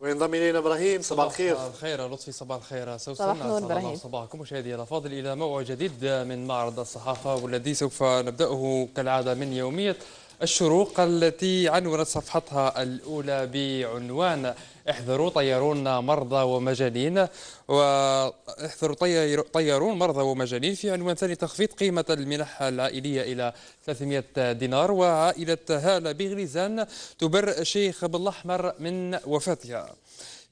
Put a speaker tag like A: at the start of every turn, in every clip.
A: وينضم إلينا إبراهيم صباح الخير
B: صباح الخير. لطفي صباح الخير.
C: صباح النور إبراهيم.
B: صباحكم مشاهدي الافاضل إلى موعد جديد من معرض الصحافة والذي سوف نبدأه كالعادة من يومية. الشروق التي عنونت صفحتها الأولى بعنوان احذروا طيرون مرضى ومجانين واحذروا طيرون مرضى ومجانين في عنوان ثاني تخفيض قيمة المنح العائلية إلى 300 دينار وعائلة هالة بغريزان تبر الشيخ بالأحمر من وفاتها.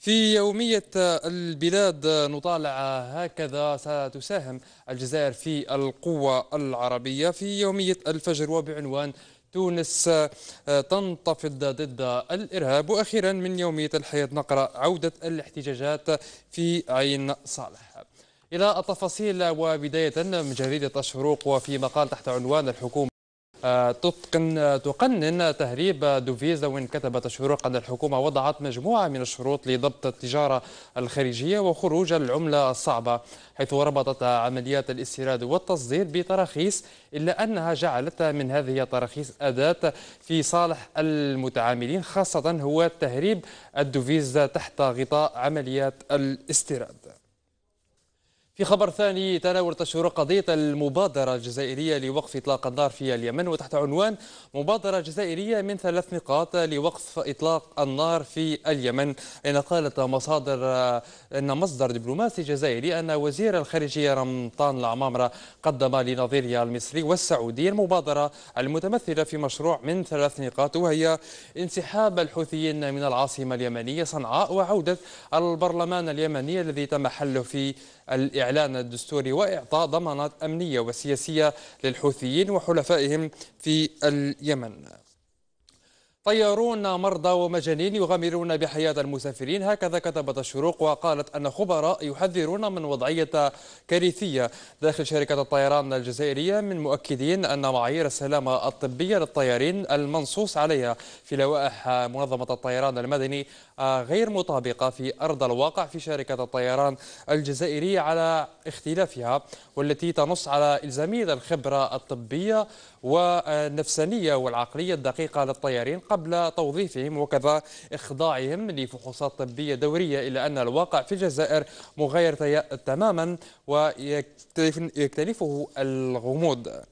B: في يومية البلاد نطالع هكذا ستساهم الجزائر في القوة العربية. في يومية الفجر وبعنوان تونس آه، تنتفض ضد الإرهاب. وأخيرا من يومية الحياة نقرأ عودة الاحتجاجات في عين صالح. إلى التفاصيل وبداية من جريدة الشروق وفي مقال تحت عنوان الحكومة تتقن تقنن تهريب دوفيزا وإن كتبت الشروق أن الحكومة وضعت مجموعة من الشروط لضبط التجارة الخارجية وخروج العملة الصعبة حيث ربطت عمليات الاستيراد والتصدير بتراخيص إلا أنها جعلت من هذه التراخيص أداة في صالح المتعاملين خاصة هو تهريب الدوفيز تحت غطاء عمليات الاستيراد. في خبر ثاني تناولت الشروق قضية المبادرة الجزائرية لوقف إطلاق النار في اليمن وتحت عنوان مبادرة جزائرية من ثلاث نقاط لوقف إطلاق النار في اليمن. أين قالت مصادر أن مصدر دبلوماسي جزائري أن وزير الخارجية رمضان العمامرة قدم لنظيره المصري والسعودي المبادرة المتمثلة في مشروع من ثلاث نقاط وهي انسحاب الحوثيين من العاصمة اليمنية صنعاء وعودة البرلمان اليمني الذي تم حله في الإعلان الدستوري وإعطاء ضمانات أمنية وسياسية للحوثيين وحلفائهم في اليمن. طيارون مرضى ومجانين يغامرون بحياة المسافرين. هكذا كتبت الشروق وقالت أن خبراء يحذرون من وضعية كارثية. داخل شركة الطيران الجزائرية من مؤكدين أن معايير السلامة الطبية للطيارين المنصوص عليها في لوائح منظمة الطيران المدني غير مطابقة في أرض الواقع في شركة الطيران الجزائرية على اختلافها والتي تنص على إلزامية الخبرة الطبية والنفسانية والعقلية الدقيقة للطيارين قبل توظيفهم وكذا إخضاعهم لفحوصات طبية دورية إلا أن الواقع في الجزائر مغاير تماما ويكتنفه الغموض.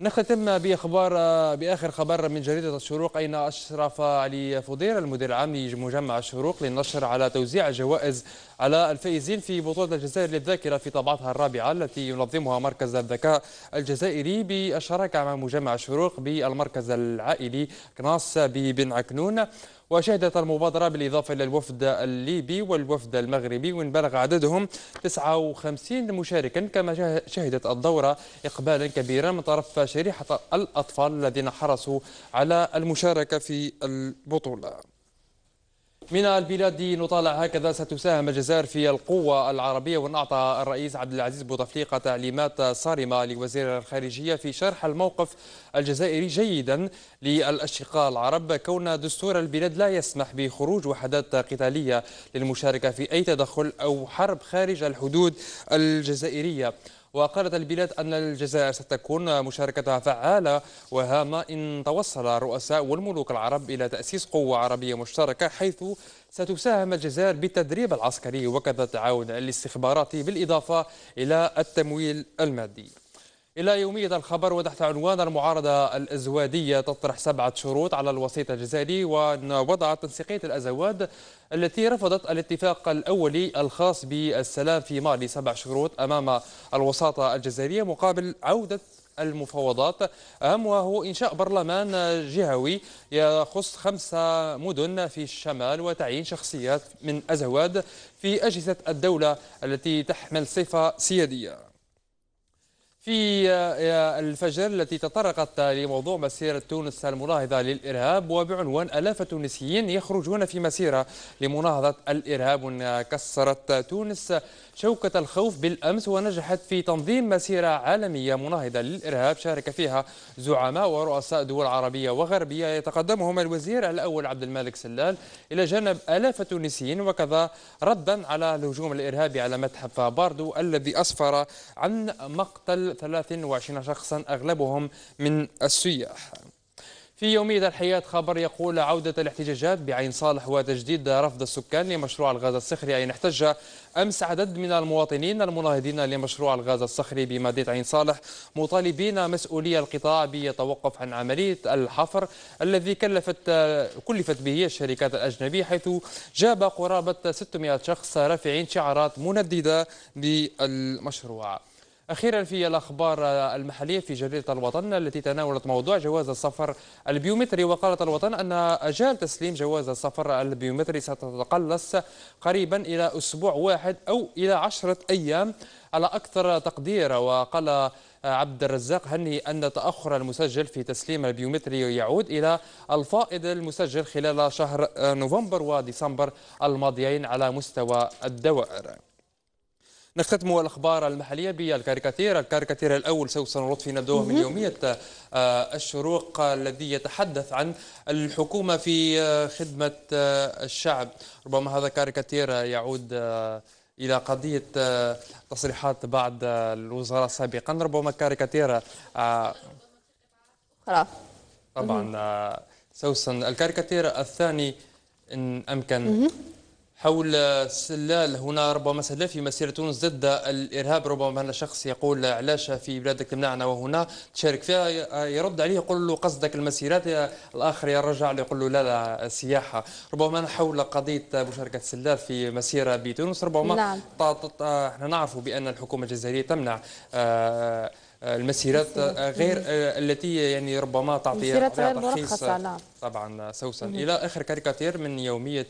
B: نختم بأخبار بآخر خبر من جريدة الشروق. أين أشرف علي فضير المدير العام لمجمع الشروق للنشر على توزيع جوائز على الفائزين في بطولة الجزائر للذاكرة في طبعتها الرابعة التي ينظمها مركز الذكاء الجزائري بالشراكه مع مجمع الشروق بالمركز العائلي كناص ببن عكنون. وشهدت المبادرة بالإضافة إلى الوفد الليبي والوفد المغربي وإن بلغ عددهم 59 مشاركا كما شهدت الدورة إقبالا كبيرا من طرف شريحة الأطفال الذين حرصوا على المشاركة في البطولة. من البلاد نطالع هكذا ستساهم الجزائر في القوة العربية وأن أعطى الرئيس عبد العزيز بوتفليقة تعليمات صارمة لوزير الخارجية في شرح الموقف الجزائري جيدا للأشقاء العرب. كون دستور البلاد لا يسمح بخروج وحدات قتالية للمشاركة في أي تدخل أو حرب خارج الحدود الجزائرية. وقالت البلاد أن الجزائر ستكون مشاركتها فعالة وهامة إن توصل الرؤساء والملوك العرب إلى تأسيس قوة عربية مشتركة حيث ستساهم الجزائر بالتدريب العسكري وكذا التعاون الاستخباراتي بالإضافة إلى التمويل المادي. إلى يومية الخبر وتحت عنوان المعارضة الأزوادية تطرح سبعة شروط على الوسيط الجزائري ووضعت تنسيقية الأزواد التي رفضت الاتفاق الأولي الخاص بالسلام في مالي سبع شروط أمام الوساطة الجزائرية مقابل عودة المفاوضات. أهمها هو إنشاء برلمان جهوي يخص خمسة مدن في الشمال وتعيين شخصيات من أزواد في أجهزة الدولة التي تحمل صفة سيادية. في آه، الفجر التي تطرقت لموضوع مسيرة تونس المناهضة للإرهاب وبعنوان ألاف التونسيين يخرجون في مسيرة لمناهضة الإرهاب. كسرت تونس شوكة الخوف بالأمس ونجحت في تنظيم مسيرة عالمية مناهضة للإرهاب. شارك فيها زعماء ورؤساء دول عربية وغربية. يتقدمهم الوزير الأول عبد المالك سلال إلى جانب آلاف التونسيين وكذا ردا على الهجوم الإرهابي على متحف باردو الذي أسفر عن مقتل 23 شخصا أغلبهم من السياح. في يومية الحياة خبر يقول عودة الاحتجاجات بعين صالح وتجديد رفض السكان لمشروع الغاز الصخري. أين احتج أمس عدد من المواطنين المناهضين لمشروع الغاز الصخري بمدينة عين صالح مطالبين مسؤولي القطاع بالتوقف عن عملية الحفر الذي كلفت كلفت به الشركات الأجنبية حيث جاب قرابة 600 شخص رافعين شعارات منددة بالمشروع أخيرا في الأخبار المحلية في جريدة الوطن التي تناولت موضوع جواز السفر البيومتري وقالت الوطن أن أجال تسليم جواز السفر البيومتري ستتقلص قريبا إلى أسبوع واحد أو إلى عشرة أيام. على أكثر تقدير وقال عبد الرزاق هني أن تأخر المسجل في تسليم البيومتري يعود إلى الفائض المسجل خلال شهر نوفمبر وديسمبر الماضيين على مستوى الدوائر. نختتم الأخبار المحلية بالكاريكاتير. الكاريكاتير الأول سوسن لطفا نبدأه من يومية آه، الشروق الذي يتحدث عن الحكومة في آه، خدمة آه، الشعب. ربما هذا كاريكاتير يعود إلى قضية تصريحات بعض الوزراء سابقا. ربما كاريكاتير
C: خلاص.
B: طبعا سوسن الكاريكاتير الثاني إن أمكن. حول سلال هنا ربما سلال في مسيرة تونس ضد الإرهاب. ربما هذا شخص يقول علاش في بلادك تمنعنا وهنا تشارك فيها. يرد عليه يقول له قصدك المسيرات الآخر يرجع له يقول له لا لا السياحة ربما حول قضية مشاركة سلال في مسيرة بتونس. ربما
C: نعم.
B: إحنا نعرف بأن الحكومة الجزائرية تمنع آه المسيرات غير التي يعني ربما تعطي
C: مرخصة نعم.
B: طبعا سوسن إلى آخر كاريكاتير من يومية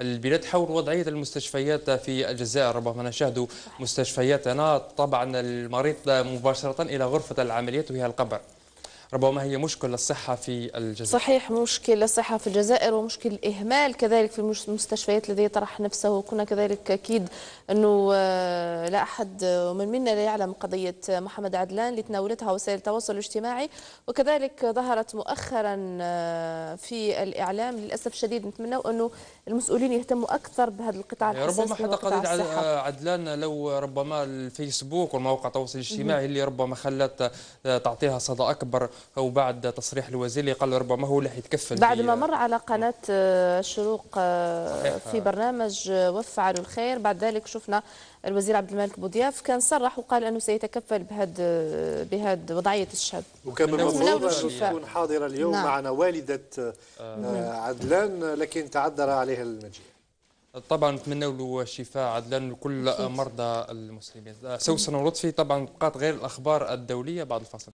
B: البلاد حول وضعية المستشفيات في الجزائر. ربما نشاهد مستشفياتنا. طبعا المريض مباشرة إلى غرفة العمليات وهي القبر. ربما هي مشكل الصحة في الجزائر.
C: صحيح مشكل الصحة في الجزائر ومشكل الإهمال كذلك في المستشفيات الذي يطرح نفسه. كنا كذلك أكيد أنه آه، لا أحد من منا لا يعلم قضية محمد عدلان اللي تناولتها وسائل التواصل الاجتماعي. وكذلك ظهرت مؤخرا آه، في الإعلام للأسف الشديد نتمنى أنه المسؤولين يهتموا أكثر بهذا القطاع
B: الحساس ربما حتى قضية عدلان لو ربما الفيسبوك والمواقع التواصل الاجتماعي اللي ربما خلت آه، تعطيها صدى أكبر وبعد تصريح الوزير اللي قال ربما هو اللي حيتكفل
C: بعد ما مر على قناة آه، الشروق آه، في برنامج وفعلوا الخير. بعد ذلك شفنا الوزير عبد الملك بوضياف كان صرح وقال أنه سيتكفل بهذا بهذا وضعية الشاب
A: وكان من المفروض تكون حاضره اليوم نعم. معنا والدة عدلان لكن تعذر عليها المجيء.
B: طبعا نتمنى له الشفاء عدلان لكل مرضى المسلمين. سوسن ولطفي طبعا بقات غير الأخبار الدولية بعد الفاصل.